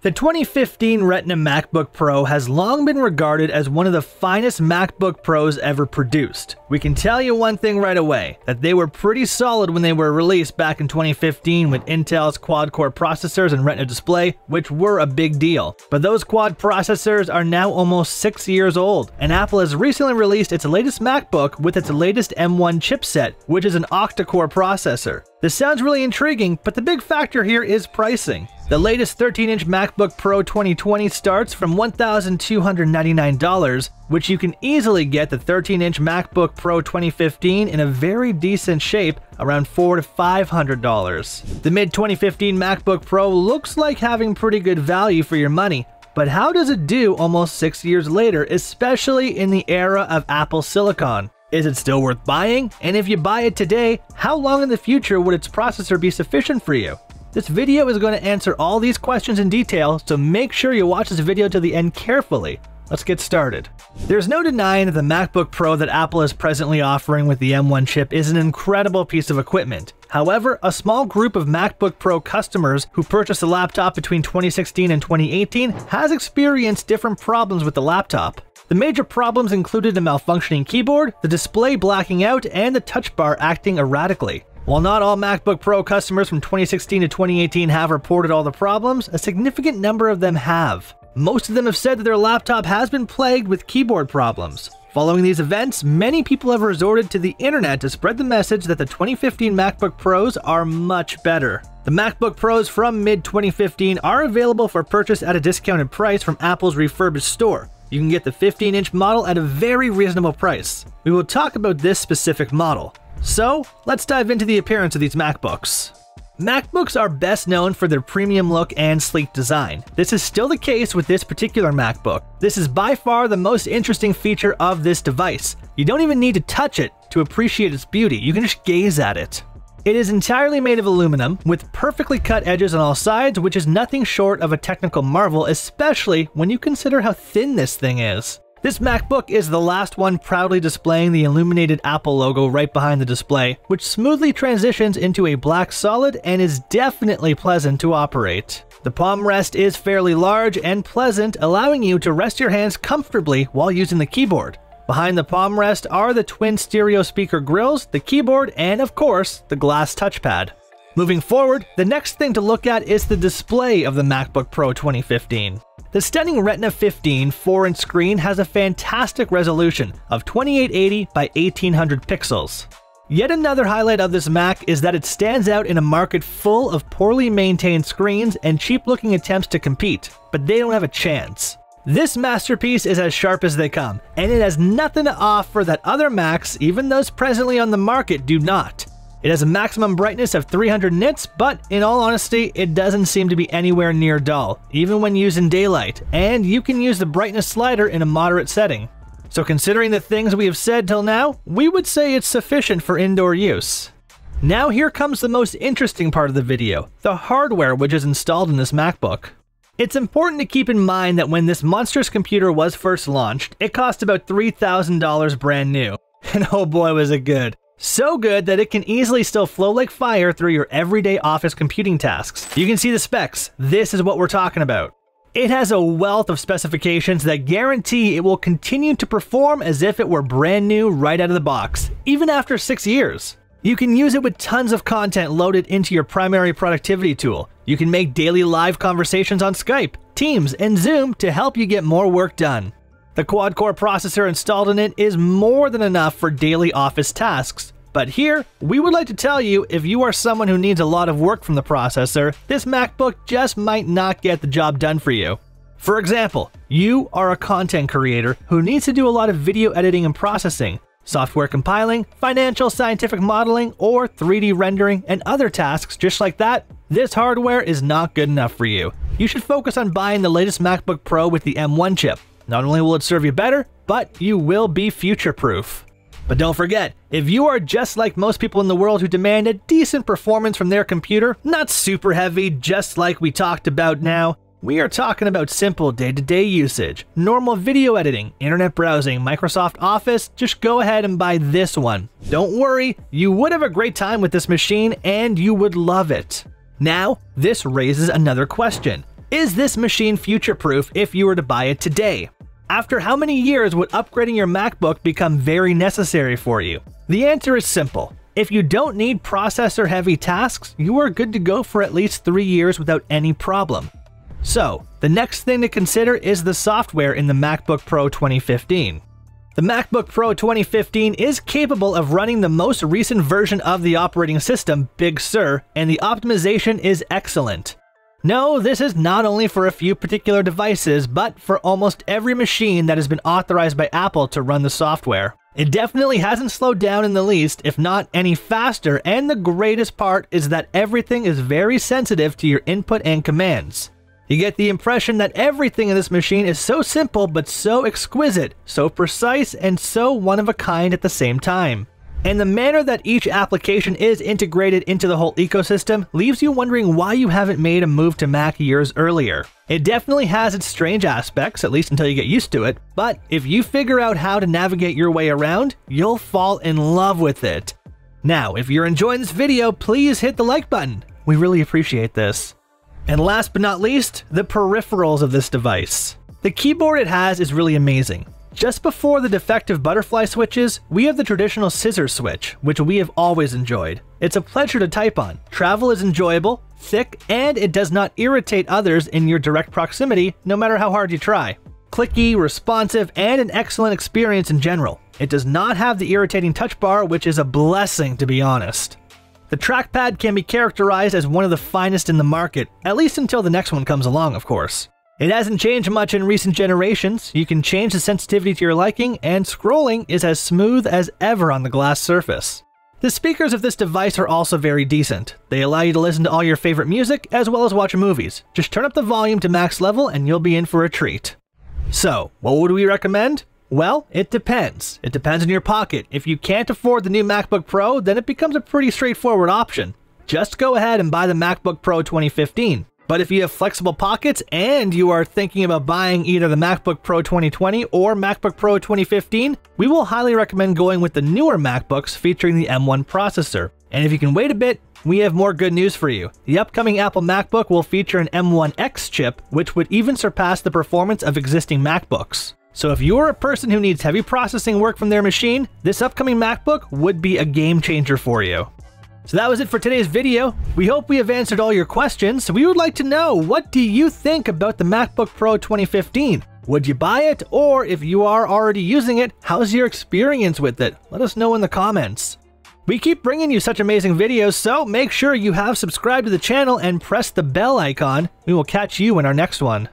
The 2015 Retina MacBook Pro has long been regarded as one of the finest MacBook Pros ever produced. We can tell you one thing right away, that they were pretty solid when they were released back in 2015 with Intel's quad-core processors and Retina display, which were a big deal. But those quad processors are now almost 6 years old, and Apple has recently released its latest MacBook with its latest M1 chipset, which is an octa-core processor. This sounds really intriguing, but the big factor here is pricing. The latest 13-inch MacBook Pro 2020 starts from $1,299, which you can easily get the 13-inch MacBook Pro 2015 in a very decent shape around $400 to $500. The mid-2015 MacBook Pro looks like having pretty good value for your money, but how does it do almost 6 years later, especially in the era of Apple Silicon? Is it still worth buying? And if you buy it today, how long in the future would its processor be sufficient for you? This video is going to answer all these questions in detail, so make sure you watch this video to the end carefully. Let's get started. There's no denying that the MacBook Pro that Apple is presently offering with the M1 chip is an incredible piece of equipment. However, a small group of MacBook Pro customers who purchased the laptop between 2016 and 2018 has experienced different problems with the laptop. The major problems included a malfunctioning keyboard, the display blacking out, and the touch bar acting erratically. While not all MacBook Pro customers from 2016 to 2018 have reported all the problems, a significant number of them have. Most of them have said that their laptop has been plagued with keyboard problems. Following these events, many people have resorted to the internet to spread the message that the 2015 MacBook Pros are much better. The MacBook Pros from mid 2015 are available for purchase at a discounted price from Apple's refurbished store, you can get the 15 inch model at a very reasonable price. We will talk about this specific model. So, let's dive into the appearance of these MacBooks. MacBooks are best known for their premium look and sleek design. This is still the case with this particular MacBook. This is by far the most interesting feature of this device. You don't even need to touch it to appreciate its beauty, you can just gaze at it. It is entirely made of aluminum, with perfectly cut edges on all sides, which is nothing short of a technical marvel, especially when you consider how thin this thing is. This MacBook is the last one proudly displaying the illuminated Apple logo right behind the display, which smoothly transitions into a black solid and is definitely pleasant to operate. The palm rest is fairly large and pleasant, allowing you to rest your hands comfortably while using the keyboard. Behind the palm rest are the twin stereo speaker grills, the keyboard, and of course, the glass touchpad. Moving forward, the next thing to look at is the display of the MacBook Pro 2015. The stunning Retina 15 4-inch screen has a fantastic resolution of 2880 by 1800 pixels. Yet another highlight of this Mac is that it stands out in a market full of poorly maintained screens and cheap looking attempts to compete, but they don't have a chance. This masterpiece is as sharp as they come, and it has nothing to offer that other Macs, even those presently on the market, do not. It has a maximum brightness of 300 nits, but in all honesty, it doesn't seem to be anywhere near dull, even when used in daylight, and you can use the brightness slider in a moderate setting. So considering the things we have said till now, we would say it's sufficient for indoor use. Now here comes the most interesting part of the video, the hardware which is installed in this MacBook. It's important to keep in mind that when this monstrous computer was first launched, it cost about $3,000 brand new. And oh boy was it good. So good that it can easily still flow like fire through your everyday office computing tasks. You can see the specs. This is what we're talking about. It has a wealth of specifications that guarantee it will continue to perform as if it were brand new right out of the box, even after 6 years. You can use it with tons of content loaded into your primary productivity tool. You can make daily live conversations on Skype, Teams, and Zoom to help you get more work done. The quad core processor installed in it is more than enough for daily office tasks. But here, we would like to tell you if you are someone who needs a lot of work from the processor, this MacBook just might not get the job done for you. For example, you are a content creator who needs to do a lot of video editing and processing, software compiling, financial scientific modeling, or 3D rendering and other tasks just like that, this hardware is not good enough for you. You should focus on buying the latest MacBook Pro with the M1 chip. Not only will it serve you better, but you will be future proof. But don't forget, if you are just like most people in the world who demand a decent performance from their computer, not super heavy, just like we talked about now, we are talking about simple day-to-day usage, normal video editing, internet browsing, Microsoft Office, just go ahead and buy this one. Don't worry, you would have a great time with this machine and you would love it. Now, this raises another question. Is this machine future-proof if you were to buy it today? After how many years would upgrading your MacBook become very necessary for you? The answer is simple. If you don't need processor heavy tasks, you are good to go for at least 3 years without any problem. So, the next thing to consider is the software in the MacBook Pro 2015. The MacBook Pro 2015 is capable of running the most recent version of the operating system, Big Sur, and the optimization is excellent. No, this is not only for a few particular devices, but for almost every machine that has been authorized by Apple to run the software. It definitely hasn't slowed down in the least, if not any faster, and the greatest part is that everything is very sensitive to your input and commands. You get the impression that everything in this machine is so simple but so exquisite, so precise, and so one of a kind at the same time. And the manner that each application is integrated into the whole ecosystem leaves you wondering why you haven't made a move to Mac years earlier. It definitely has its strange aspects, at least until you get used to it, but if you figure out how to navigate your way around, you'll fall in love with it. Now, if you're enjoying this video, please hit the like button. We really appreciate this. And last but not least, the peripherals of this device. The keyboard it has is really amazing. Just before the defective butterfly switches, we have the traditional scissor switch, which we have always enjoyed. It's a pleasure to type on, travel is enjoyable, thick, and it does not irritate others in your direct proximity, no matter how hard you try. Clicky, responsive, and an excellent experience in general. It does not have the irritating touch bar, which is a blessing to be honest. The trackpad can be characterized as one of the finest in the market, at least until the next one comes along, of course. It hasn't changed much in recent generations, you can change the sensitivity to your liking, and scrolling is as smooth as ever on the glass surface. The speakers of this device are also very decent. They allow you to listen to all your favorite music as well as watch movies. Just turn up the volume to max level and you'll be in for a treat. So, what would we recommend? Well, it depends. It depends on your pocket. If you can't afford the new MacBook Pro, then it becomes a pretty straightforward option. Just go ahead and buy the MacBook Pro 2015. But if you have flexible pockets and you are thinking about buying either the MacBook Pro 2020 or MacBook Pro 2015, we will highly recommend going with the newer MacBooks featuring the M1 processor. And if you can wait a bit, we have more good news for you. The upcoming Apple MacBook will feature an M1X chip, which would even surpass the performance of existing MacBooks. So if you're a person who needs heavy processing work from their machine, this upcoming MacBook would be a game changer for you. So that was it for today's video. We hope we have answered all your questions. We would like to know, what do you think about the MacBook Pro 2015? Would you buy it? Or if you are already using it, how's your experience with it? Let us know in the comments. We keep bringing you such amazing videos, so make sure you have subscribed to the channel and press the bell icon. We will catch you in our next one.